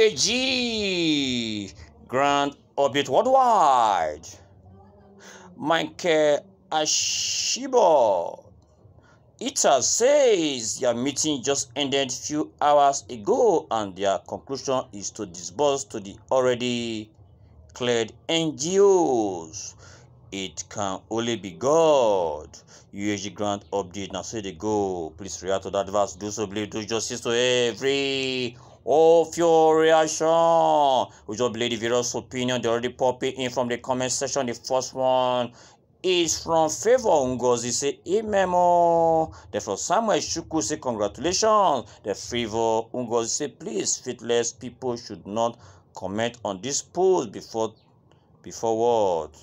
UAAG Grant Orbit Worldwide Michael Ashibo ITA says their meeting just ended few hours ago and their conclusion is to disburse to the already cleared NGOs. It can only be God. UAG grant update now say they go. Please react to that verse. Do so believe do justice to every Oh, of your reaction. We just believe the various opinion they already popping in from the comment section. The first one is from Favor Ngozi say Imemo. Therefore Samuel Shuku say congratulations. The Favor Ngozi say please faithless people should not comment on this post before before what?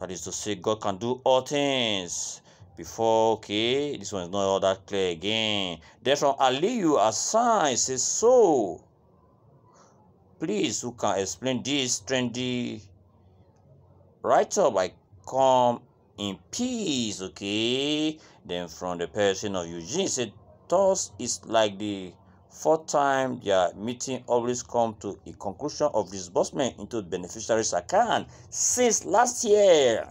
That is to say God can do all things before okay this one is not all that clear again. Then from aliyu Hassan says so please who can explain this trendy write up i come in peace okay? Then from the person of eugene said thus is like the fourth time their meeting always come to a conclusion of disbursement into beneficiaries account since last year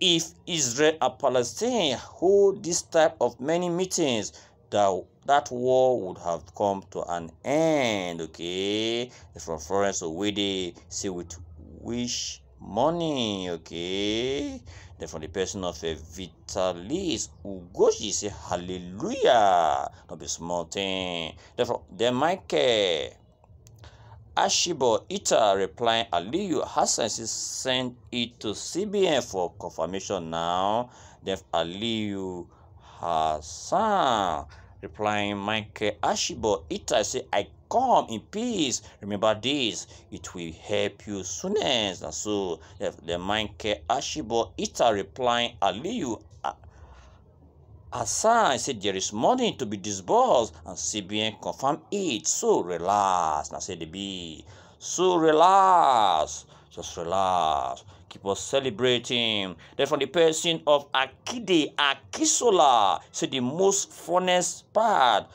if Israel and Palestine hold this type of many meetings, that that war would have come to an end. Okay, from Florence they say with wish money. Okay, then from the person of a Vitalis Ugoshi say hallelujah. Not be small thing. then Therefore, then Michael. Ashibo Ita replying Aliyu Hassan sent it to CBN for confirmation now. Then Aliyu Hassan replying Michael Ashibo Ita say I come in peace. Remember this, it will help you soonest. And so the Michael Ashibo Ita replying Aliyu Hassan said there is money to be disbursed and CBN confirmed it. So relax. Now say the B. So relax. Just relax. Keep us celebrating. Then from the person of Akide Akisola, said the most funnest part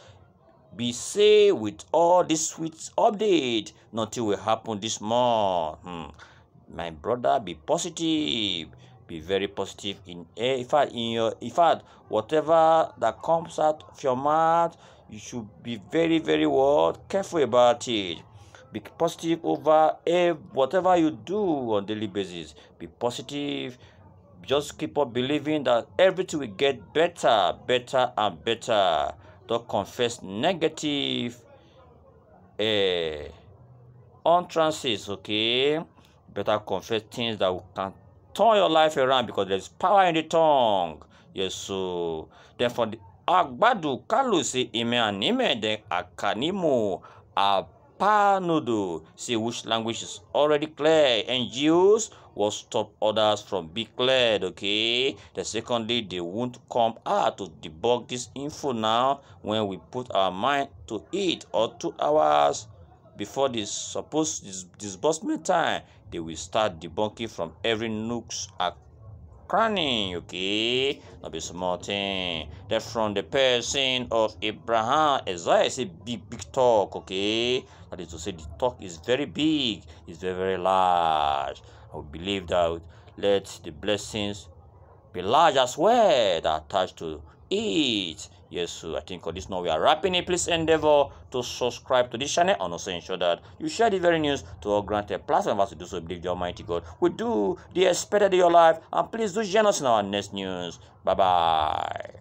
be say with all this sweet update, nothing will happen this month. Hmm. My brother, be positive be very positive in in fact in your in fact whatever that comes out of your mouth you should be very very well careful about it be positive over whatever you do on daily basis. Be positive. Just keep on believing that everything will get better better and better. Don't confess negative. Uh, utterances okay? Better confess things that can turn your life around because there's power in the tongue. Yes, so. Therefore the Agbadu Kalu ime anime then akanimo apanodo say which language is already clear. And Jews will stop others from being cleared okay? The secondly they won't come out to debug this info now when we put our mind to it or two hours before the supposed dis disbursement time, they will start debunking from every nooks and cranny, okay? Not be small thing. Eh? That from the person of Abraham, Isaiah say big, big talk, okay? That is to say the talk is very big, it's very, very large. I believe that let the blessings be large as well that attached to it. Yes, I think this note we are wrapping it. Please endeavor to subscribe to this channel and also ensure that you share the very news to all granted platforms to do so believe the Almighty God will do the expected in your life. And please do join us in our next news. Bye bye.